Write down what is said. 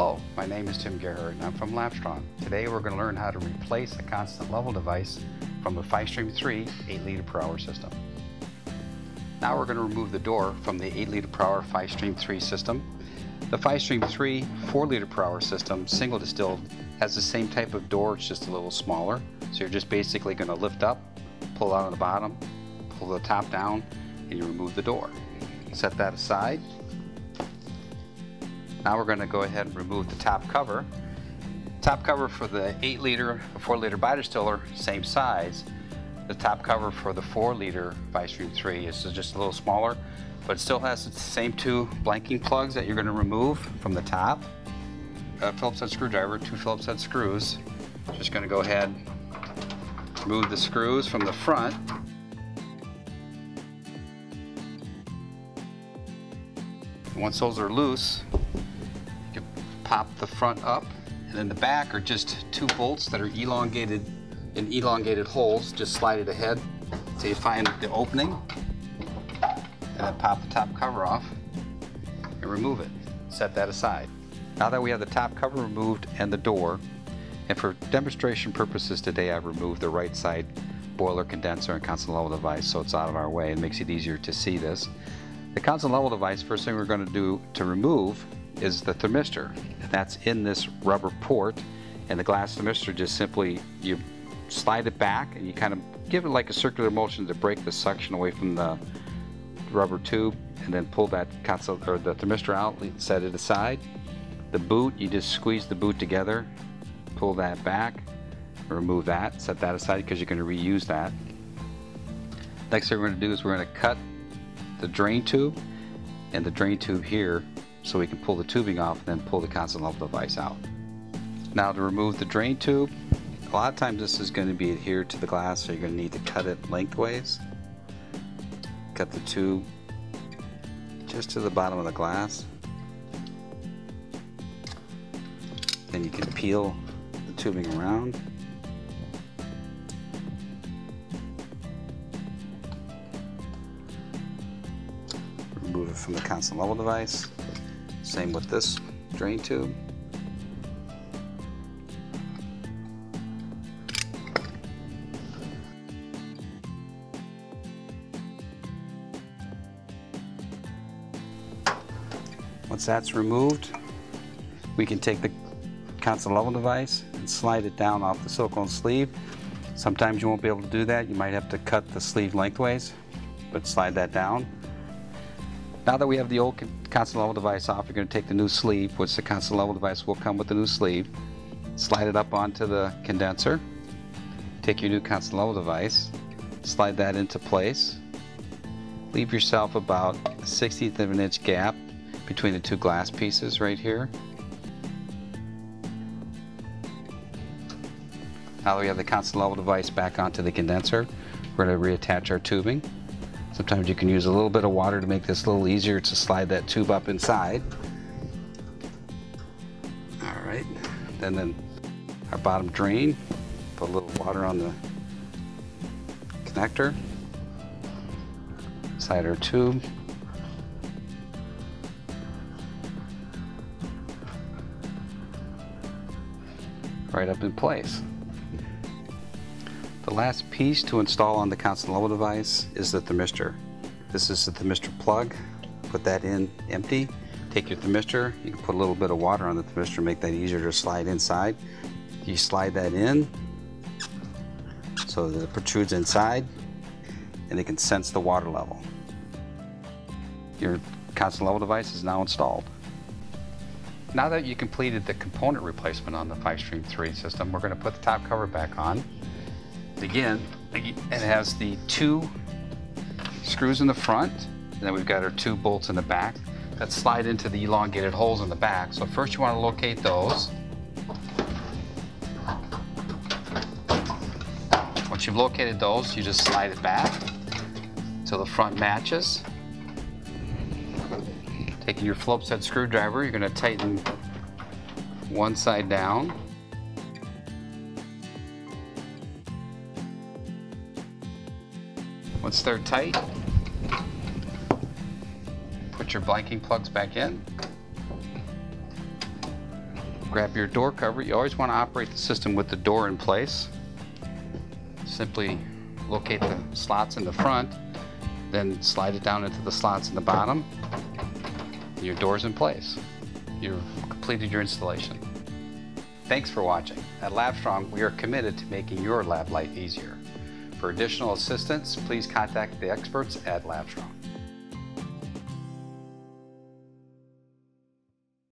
Hello, my name is Tim Gerhardt and I'm from LabStrong. Today we're going to learn how to replace a constant level device from a Fi-Streem 3 8 liter per hour system. Now we're going to remove the door from the 8 liter per hour Fi-Streem 3 system. The Fi-Streem 3 4 liter per hour system, single distilled, has the same type of door, it's just a little smaller. So you're just basically going to lift up, pull out on the bottom, pull the top down, and you remove the door. Set that aside. Now we're going to go ahead and remove the top cover. Top cover for the 8 liter, 4 liter bi-distiller, same size. The top cover for the 4 liter Fi-Streem 3 is just a little smaller, but still has the same two blanking plugs that you're going to remove from the top. A uh, Phillips head screwdriver, two Phillips head screws. Just going to go ahead, remove the screws from the front. Once those are loose, pop the front up and then the back are just two bolts that are elongated in elongated holes. Just slide it ahead until you find the opening and then pop the top cover off and remove it. Set that aside. Now that we have the top cover removed and the door, and for demonstration purposes today I've removed the right side boiler condenser and constant level device so it's out of our way and makes it easier to see this. The constant level device, first thing we're going to do to remove is the thermistor. That's in this rubber port and the glass thermistor just simply, you slide it back and you kind of give it like a circular motion to break the suction away from the rubber tube and then pull that console or the thermistor out, set it aside. The boot, you just squeeze the boot together, pull that back, remove that, set that aside because you're going to reuse that. Next thing we're going to do is we're going to cut the drain tube and the drain tube here so we can pull the tubing off and then pull the constant level device out. Now to remove the drain tube, a lot of times this is going to be adhered to the glass so you're going to need to cut it lengthways. Cut the tube just to the bottom of the glass. Then you can peel the tubing around. Remove it from the constant level device. Same with this drain tube. Once that's removed, we can take the constant level device and slide it down off the silicone sleeve. Sometimes you won't be able to do that. You might have to cut the sleeve lengthways, but slide that down. Now that we have the old constant level device off, you're going to take the new sleeve, which the constant level device will come with the new sleeve, slide it up onto the condenser, take your new constant level device, slide that into place, leave yourself about a 16th of an inch gap between the two glass pieces right here. Now that we have the constant level device back onto the condenser, we're going to reattach our tubing. Sometimes you can use a little bit of water to make this a little easier to slide that tube up inside. All right, and then our bottom drain, put a little water on the connector, slide our tube. Right up in place. The last piece to install on the constant level device is the thermistor. This is the thermistor plug. Put that in empty. Take your thermistor, you can put a little bit of water on the thermistor, to make that easier to slide inside. You slide that in so that it protrudes inside and it can sense the water level. Your constant level device is now installed. Now that you completed the component replacement on the Fi-Streem 3 system, we're going to put the top cover back on. Again, it has the two screws in the front, and then we've got our two bolts in the back that slide into the elongated holes in the back. So first you want to locate those. Once you've located those, you just slide it back till the front matches. Taking your Phillips head screwdriver, you're going to tighten one side down Once they're tight, put your blanking plugs back in. grab your door cover. You always want to operate the system with the door in place. Simply locate the slots in the front, then slide it down into the slots in the bottom. Your door's in place. You've completed your installation. Thanks for watching. At LabStrong, we are committed to making your lab life easier. For additional assistance, please contact the experts at LabStrong.